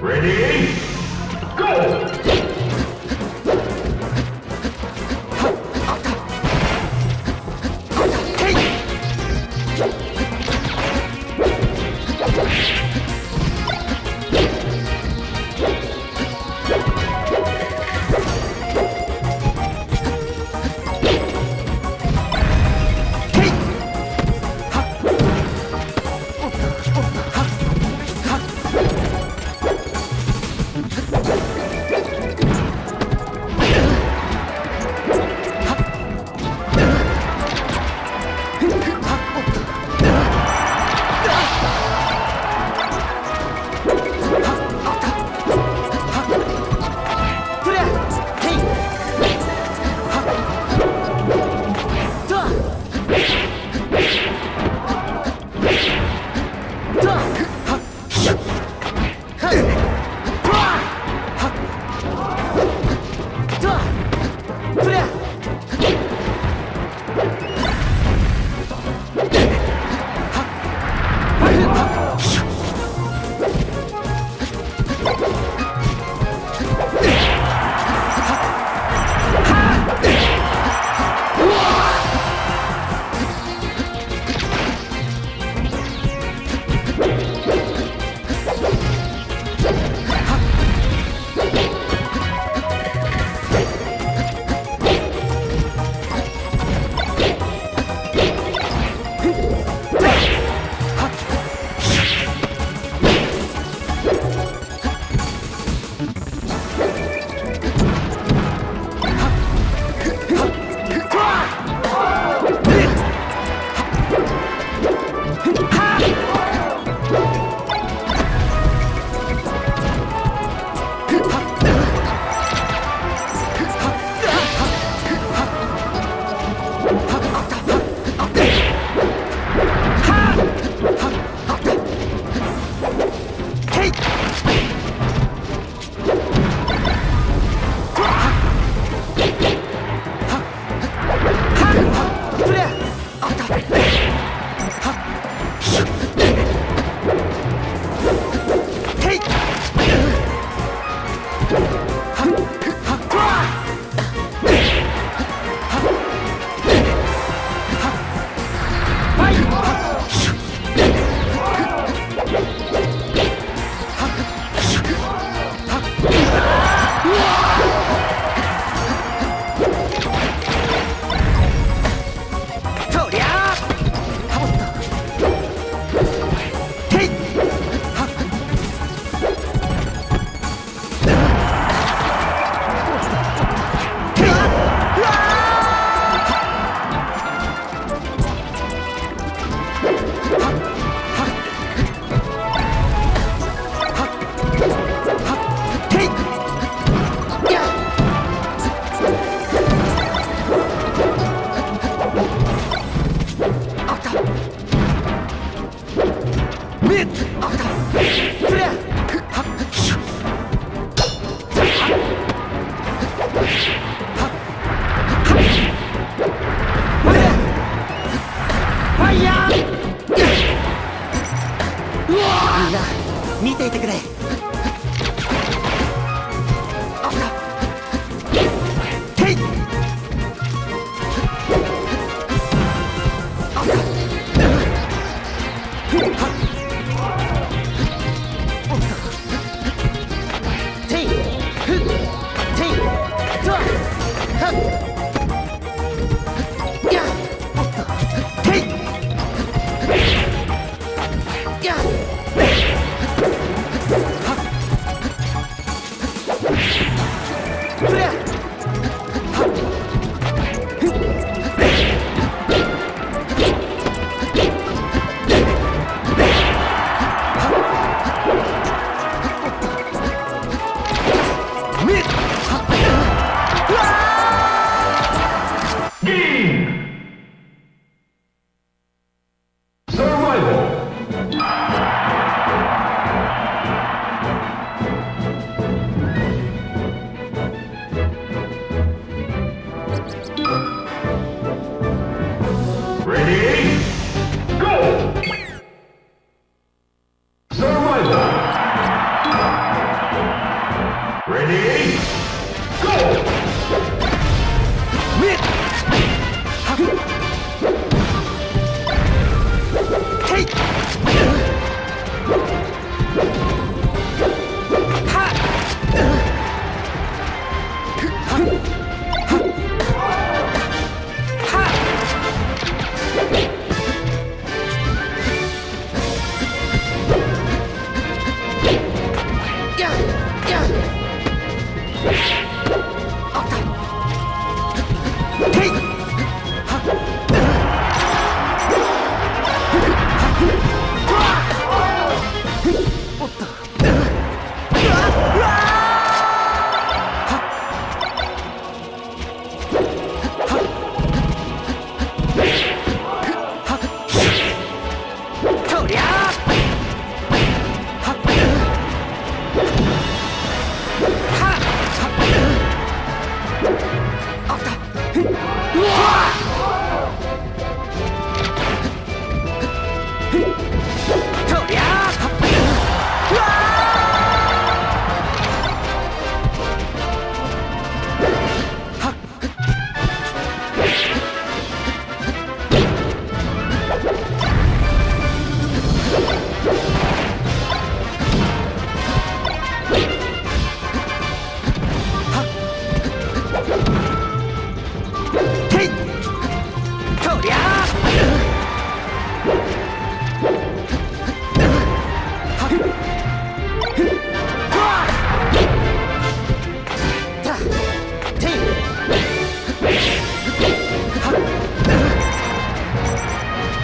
Ready? Go! 嘿。